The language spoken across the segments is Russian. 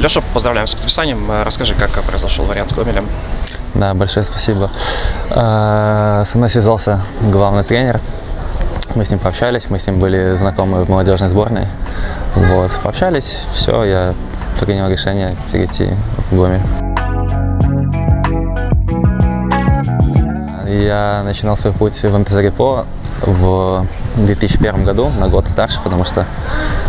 Леша, поздравляем с подписанием. Э, Расскажи, как произошел вариант с Гомелем. Да, большое спасибо. А, Со мной связался главный тренер. Мы с ним пообщались, мы с ним были знакомы в молодежной сборной. Вот, пообщались, все, я принял решение перейти в Гомель. Я начинал свой путь в МТЗ Репо в 2001 году, на год старше, потому что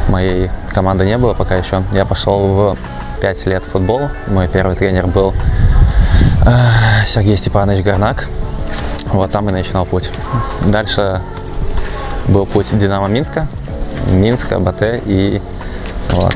моей команды не было пока еще. Я пошел в 5 лет футбол. Мой первый тренер был э, Сергей Степанович Горнак. Вот там и начинал путь. Дальше был путь Динамо Минска, Минска, БТ и вот.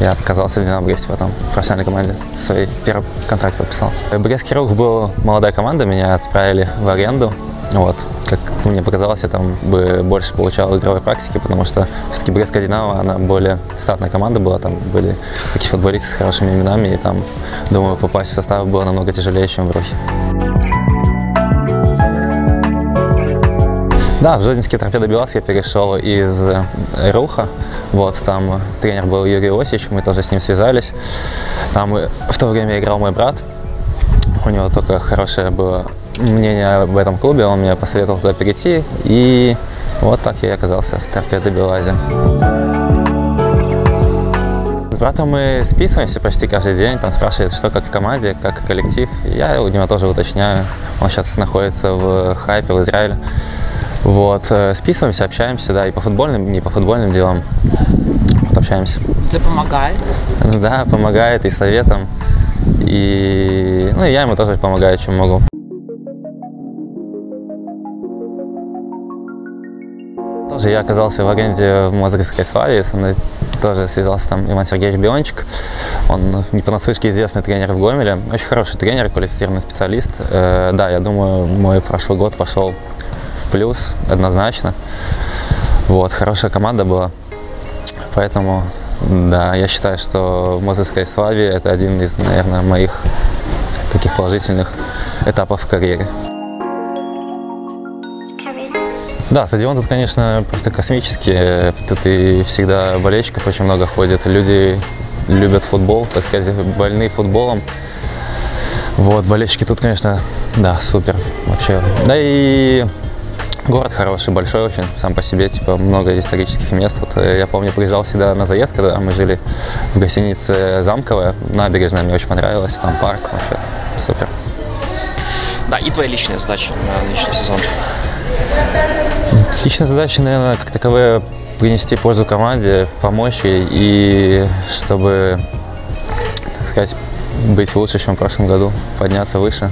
Я отказался в Динамо Бресте потом, в профессиональной команде. Свой первый контракт подписал. Брестский Рух был молодая команда, меня отправили в аренду. Вот. Как мне показалось, я там бы больше получал игровой практики, потому что все-таки Брестская Динамо, она более статная команда была, там были такие футболисты с хорошими именами, и там, думаю, попасть в состав было намного тяжелее, чем в Рухе. Да, в Жодинский торпедо Белас я перешел из э, Руха. Вот, там тренер был Юрий Иосифович, мы тоже с ним связались. Там в то время играл мой брат. У него только хорошее было мнение об этом клубе, он мне посоветовал туда перейти. И вот так я и оказался в торпедо Белазе. С братом мы списываемся почти каждый день, там спрашивает, что как в команде, как коллектив. Я у него тоже уточняю. Он сейчас находится в Хайпе, в Израиле. Вот, э, списываемся, общаемся, да, и по футбольным, не по футбольным делам. Вот общаемся. Це допомагає. Да, помогает и советом. И, ну, и я ему тоже помогаю, чем могу. Я оказался в аренде в Мозырской славе, со мной тоже связался там Иван Сергеевич Биончик. Он не понаслышке известный тренер в Гомеле. Очень хороший тренер, квалифицированный специалист. Э, да, я думаю, мой прошлый год пошел в плюс однозначно. Вот, хорошая команда была. Поэтому, да, я считаю, что в Мозырской славе это один из, наверное, моих таких положительных этапов в карьере. Да, стадион тут, конечно, просто космический. Тут и всегда болельщиков очень много ходит. Люди любят футбол, так сказать, больны футболом. Вот, болельщики тут, конечно, да, супер вообще. Да и город хороший, большой очень, сам по себе, типа, много исторических мест. Вот, э, я помню, приезжал всегда на заезд, когда мы жили в гостинице Замковая, набережная, мне очень понравилась, там парк вообще, супер. Да, и твои личные задачи на нынешний сезон. Личная задача, наверное, как таковая принести пользу команде, помочь ей и чтобы, так сказать, быть лучше, чем в прошлом году, подняться выше.